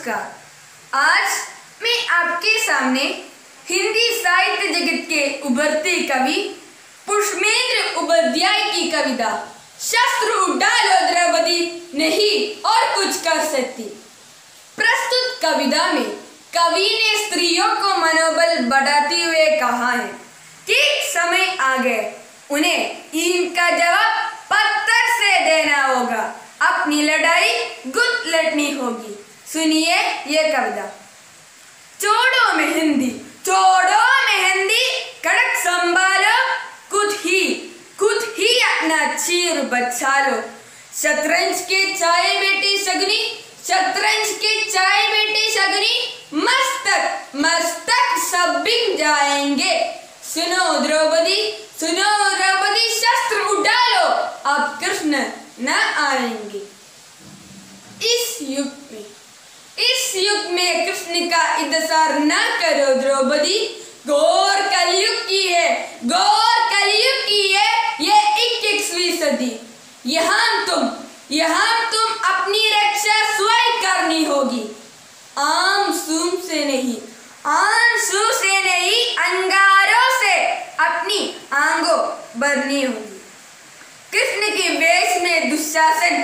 नमस्कार आज मैं आपके सामने हिंदी साहित्य जगत के उभरते कवि, पुष्पेंद्र उपाध्याय की कविता, शस्त्र द्रौपदी नहीं और कुछ कर सकती। प्रस्तुत कविता में कवि ने स्त्रियों को मनोबल बढ़ाते हुए कहा है कि समय आ गए। उन्हें इनका जवाब पत्थर से देना होगा। अपनी लड़ाई गुट लड़नी होगी। सुनिए ये कविता। छोड़ो मेहंदी छोड़ो मेहंदी, कड़क संभालो, खुद ही खुद ही अपना चीर बचा लो शतरंज के चाय बेटी सगनी, शतरंज के चाय बेटी सगनी, मस्तक मस्तक सब बिक जाएँगे। सुनो द्रौपदी सुनो द्रौपदी, शस्त्र उठा लो अब कृष्ण न आएँगे इस युग में इस युग में कृष्ण का इंतज़ार न करो द्रौपदी। गौर कलयुग की है। गौर कलयुग की है। ये इक्कीसवीं सदी। यहाँ तुम यहाँ तुम अपनी रक्षा स्वयं करनी होगी। आम सूम से नहीं आँसू से नहीं, अंगारों से अपनी आंगों भरनी होगी। कृष्ण के वेश में दुशासन,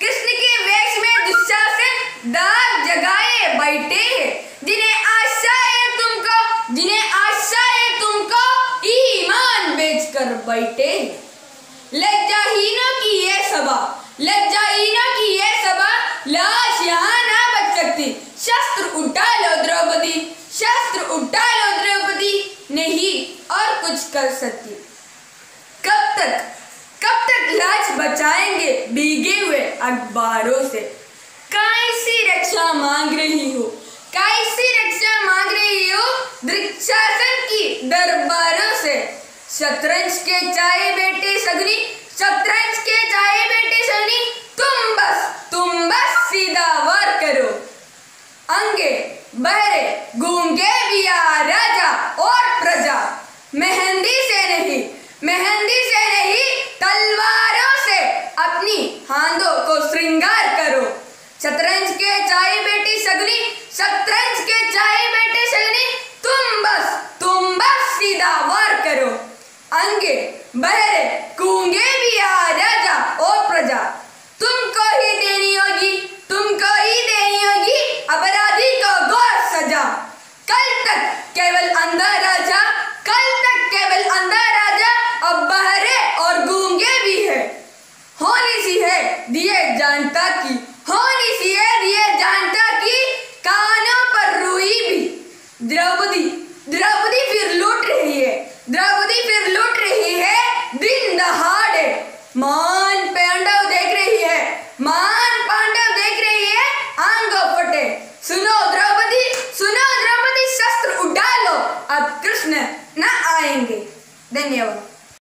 कृष्ण के वेश में दुशासन दाग जगाए बैठे हैं जिन्हें आशा है तुमको जिन्हें आशा है तुमको ईमान बेचकर बैठे। लज्जाहीनों की ये सभा लज्जाहीनों की ये सभा, लाश यहाँ ना बच सकती। शस्त्र उठा लो द्रौपदी, शस्त्र उठा लो द्रौपदी। नहीं और कुछ कर सकती। कब तक कब तक लाज बचाएँगे भीगे हुए अखबारों से? कैसी रक्षा मांग रही हो कैसी रक्षा मांग रही हो दृक्षासन की दरबारों से शतरंज के चाय बेटे सगनी, शतरंज के चाय बेटे सगनी, तुम बस तुम बस सीधा वार करो। अंगे, बहरे, गूँगे बिया, राजा और प्रजा। मेहंदी से नहीं, मेहंदी से नहीं, तलवारों से अपनी हाथों को श्रृंगार करो। शतरंज के चाय बेटी सगनी, शतरंज के चाय बेटे सगनी तुम बस तुम बस सीधा वार करो अंगे बहरे कूँगे भी आ राजा और प्रजा तुमको ही देनी होगी तुमको ही देनी होगी अपराधी को गौर सजा कल तक केवल अंधा राजा कल तक केवल अंधा राजा अब बहरे और गूँगे भी है होनी सी है दिए जानता की होनी सी दिए जानता की कानों पर रुई भी। द्रौपदी द्रौपदी फिर लूट रही है। द्रौपदी फिर लूट रही है, दिन दहाड़े। मान पांडव देख रही है, मान पांडव देख रही है, आंगो फटे। सुनो द्रौपदी सुनो द्रौपदी, शस्त्र उठा लो। अब कृष्ण न आएँगे। धन्यवाद।